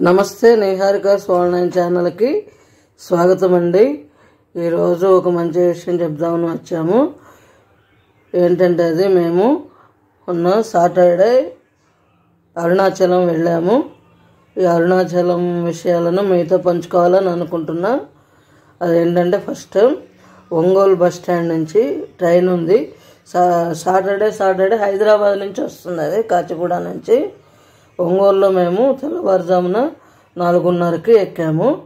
నమస్తే నిహారిక స్వర్ణ ఛానల్కి స్వాగతం అండి ఈరోజు ఒక మంచి విషయం చెప్దామని వచ్చాము. ఏంటంటే అది మేము ఉన్న సాటర్డే అరుణాచలం వెళ్ళాము. ఈ అరుణాచలం విషయాలను మీతో పంచుకోవాలని అనుకుంటున్నా. అదేంటంటే ఫస్ట్ ఒంగోలు బస్ స్టాండ్ నుంచి ట్రైన్ ఉంది. సా సాటర్డే సాటర్డే హైదరాబాద్ నుంచి వస్తుంది అది కాచిగూడ నుంచి. ఒంగోలులో మేము తెల్లవారుజామున నాలుగున్నరకి ఎక్కాము.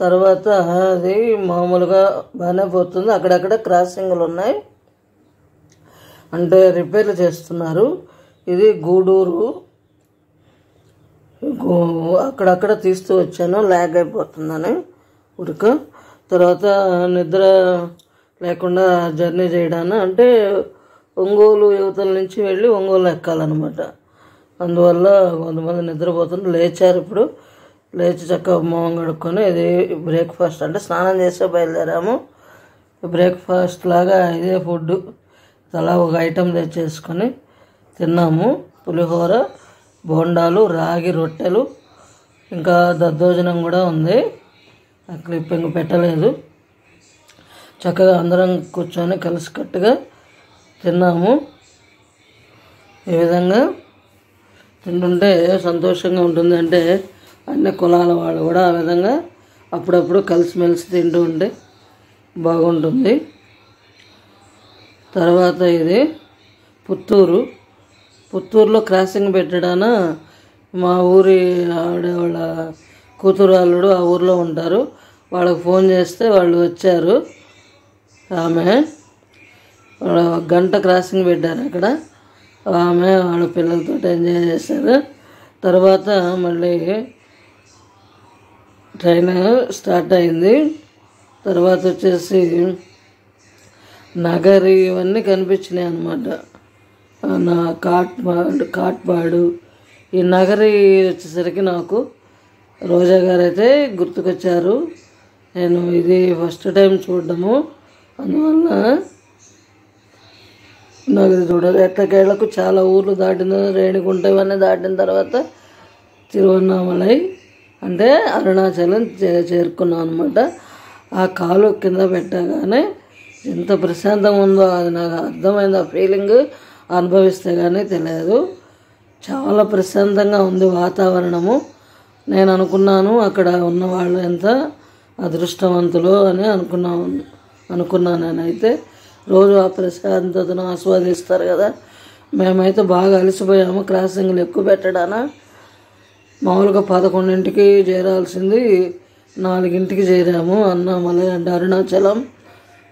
తర్వాత అది మామూలుగా బాగానే పోతుంది. అక్కడక్కడ క్రాసింగ్లు ఉన్నాయి. అంటే రిపేర్లు చేస్తున్నారు. ఇది గూడూరు. గో- అక్కడక్కడ తీస్తూ వచ్చాను. ల్యాగ్ అయిపోతుందని ఉడక తర్వాత నిద్ర లేకుండా జర్నీ చేయడాన అంటే ఒంగోలు యువతల నుంచి వెళ్ళి ఒంగోలు ఎక్కాలన్నమాట. అందువల్ల కొంతమంది నిద్రపోతుంది లేచారు ఇప్పుడు. లేచి చక్కగా మొహం కడుక్కొని ఇది బ్రేక్ఫాస్ట్ అంటే స్నానం చేసే బయలుదేరాము. బ్రేక్ఫాస్ట్ లాగా ఇదే ఫుడ్ అలా ఒక ఐటెం తెచ్చేసుకొని తిన్నాము. పులిహోర బోండాలు రాగి రొట్టెలు ఇంకా దద్దోజనం కూడా ఉంది. ఆ క్లిప్పింగ్ పెట్టలేదు. చక్కగా అందరం కూర్చొని కలిసికట్టుగా తిన్నాము. ఈ విధంగా తింటుంటే సంతోషంగా ఉంటుంది అంటే అన్ని కులాల వాళ్ళు కూడా ఆ విధంగా అప్పుడప్పుడు కలిసిమెలిసి తింటూ ఉంటే బాగుంటుంది. తర్వాత ఇది పుత్తూరు. పుత్తూరులో క్రాసింగ్ పెట్టడాన మా ఊరి ఆవిడ వాళ్ళ కూతురు అల్లుడు ఆ ఊర్లో ఉంటారు. వాళ్ళకి ఫోన్ చేస్తే వాళ్ళు వచ్చారు. ఆమె గంట క్రాసింగ్ పెట్టారు అక్కడ. ఆమె ఆడపిల్లలతో పిల్లలతో ఎంజాయ్ చేశారు. తర్వాత మళ్ళీ ట్రైన్ స్టార్ట్ అయింది. తర్వాత వచ్చేసి నగరి ఇవన్నీ కనిపించినాయి అన్నమాట. నా కాట్పాడు కాట్పాడు ఈ నగరి వచ్చేసరికి నాకు రోజా గారు అయితే గుర్తుకొచ్చారు. నేను ఇది ఫస్ట్ టైం చూడడము. అందువల్ల నాకు చూడాలి. ఎట్టకేళ్ళకు చాలా ఊర్లు దాటిన రేణిగుంట ఇవన్నీ దాటిన తర్వాత తిరువన్నామలై అంటే అరుణాచలం చే- చేరుకున్నాం అనమాట ఆ కాలు కింద పెట్టగానే ఎంత ప్రశాంతంగా ఉందో అది నాకు అర్థమైంది. ఆ ఫీలింగ్ అనుభవిస్తే కానీ తెలియదు. చాలా ప్రశాంతంగా ఉంది వాతావరణము. నేను అనుకున్నాను అక్కడ ఉన్న వాళ్ళు ఎంత అదృష్టవంతులు అని అనుకున్నాను అనుకున్నాను నేనైతే. రోజు ఆ ప్రశాంతతను ఆస్వాదిస్తారు కదా. మేమైతే బాగా అలసిపోయాము. క్రాసింగ్లు ఎక్కువ పెట్టడానా. మామూలుగా పదకొండింటికి చేరాల్సింది. నాలుగింటికి చేరాము. అన్నామలై అంటే అరుణాచలం.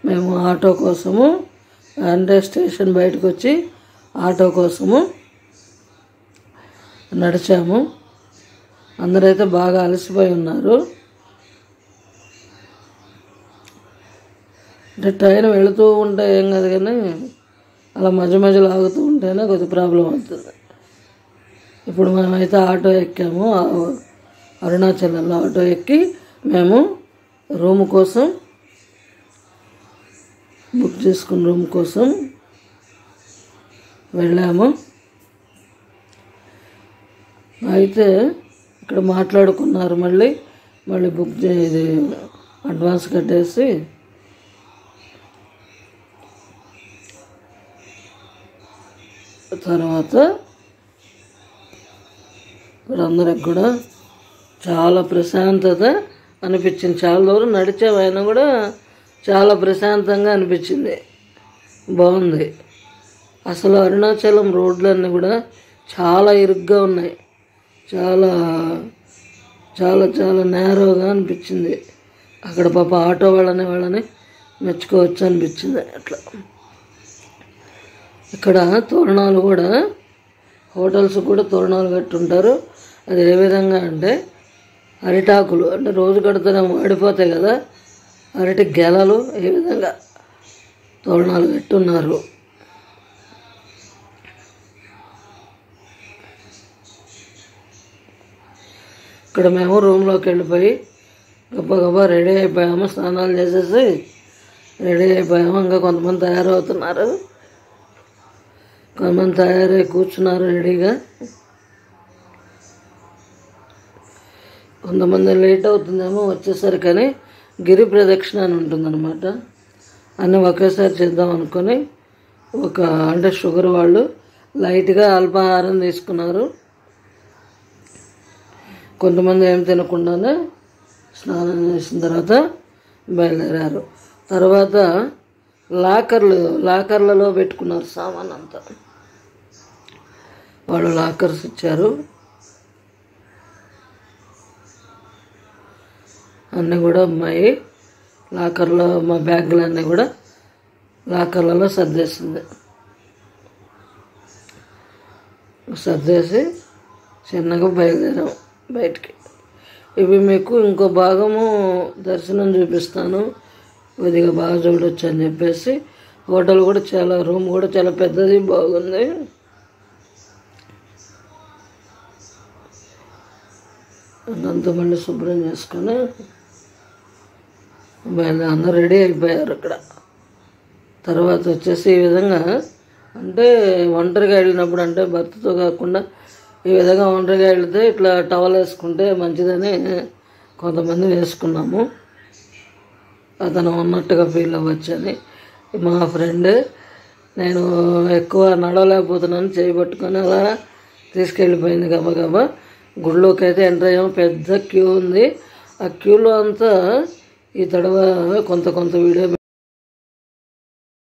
మేము ఆటో కోసము అంటే స్టేషన్ బయటకు వచ్చి ఆటో కోసము నడిచాము. అందరైతే బాగా అలసిపోయి ఉన్నారు. అంటే ట్రైన్ వెళుతూ ఉంటే ఏం కాదు కానీ అలా మధ్య మధ్యలో ఆగుతూ ఉంటేనే కొద్ది ప్రాబ్లం అవుతుంది. ఇప్పుడు మేమైతే ఆటో ఎక్కాము. అరుణాచలంలో ఆటో ఎక్కి మేము రూమ్ కోసం బుక్ చేసుకున్న రూమ్ కోసం వెళ్ళాము. అయితే ఇక్కడ మాట్లాడుకున్నారు మళ్ళీ. మళ్ళీ బుక్ చే ఇది అడ్వాన్స్ కట్టేసి తర్వాత ఇక్కడ అందరికి కూడా చాలా ప్రశాంతత అనిపించింది. చాలా దూరం నడిచేవైనా కూడా చాలా ప్రశాంతంగా అనిపించింది. బాగుంది. అసలు అరుణాచలం రోడ్లన్నీ కూడా చాలా ఇరుగ్గా ఉన్నాయి. చాలా చాలా చాలా నేరోగా అనిపించింది. అక్కడ పాప ఆటో వాళ్ళని వాళ్ళని మెచ్చుకోవచ్చు అనిపించింది అట్లా. ఇక్కడ తోరణాలు కూడా హోటల్స్ కూడా తోరణాలు కట్టుంటారు. అది ఏ విధంగా అంటే అరిటాకులు అంటే రోజు కడితేనే వాడిపోతాయి కదా అరటి గెలలు ఏ విధంగా తోరణాలు కట్టున్నారు. ఇక్కడ మేము రూమ్లోకి వెళ్ళిపోయి గొప్ప గొప్ప రెడీ అయిపోయాము స్నానాలు చేసేసి రెడీ అయిపోయాము ఇంకా కొంతమంది తయారవుతున్నారు. కొంతమంది తయారై కూర్చున్నారు రెడీగా. కొంతమంది లేట్ అవుతుందేమో వచ్చేసరికని గిరి ప్రదక్షిణ అని ఉంటుందన్నమాట. అన్నీ ఒకేసారి చేద్దాం అనుకొని ఒక అంటే షుగర్ వాళ్ళు లైట్గా అల్పాహారం తీసుకున్నారు. కొంతమంది ఏం తినకుండానే స్నానం చేసిన తర్వాత బయలుదేరారు. తర్వాత లాకర్లు లాకర్లలో పెట్టుకున్నారు సామాన్ అంతా వాళ్ళు లాకర్స్ ఇచ్చారు. అన్నీ కూడా అమ్మాయి లాకర్లో మా బ్యాగులు అన్నీ కూడా లాకర్లలో సర్దేసింది. సర్దేసి చిన్నగా బయలుదేరాం బయటికి. ఇవి మీకు ఇంకో భాగము దర్శనం చూపిస్తాను. కొద్దిగా బాగా చూడొచ్చు అని చెప్పేసి. హోటల్ కూడా చాలా రూమ్ కూడా చాలా పెద్దది బాగుంది. అదంతా మళ్ళీ శుభ్రం చేసుకొని బయలు అందరూ రెడీ అయిపోయారు ఇక్కడ తర్వాత వచ్చేసి ఈ విధంగా అంటే ఒంటరిగా వెళ్ళినప్పుడు అంటే భర్తతో కాకుండా ఈ విధంగా ఒంటరిగా వెళితే ఇట్లా టవల్ వేసుకుంటే మంచిదని కొంతమంది వేసుకున్నాము. అతను ఉన్నట్టుగా ఫీల్ అవ్వచ్చని. మా ఫ్రెండ్ నేను ఎక్కువ నడవలేకపోతున్నాను చేయబట్టుకొని అలా తీసుకెళ్ళిపోయింది గబగబా. గుడిలోకి అయితే ఎంటర్ అయ్యాము పెద్ద క్యూ ఉంది. ఆ క్యూలో అంతా ఈ తడవ కొంత కొంత వీడియో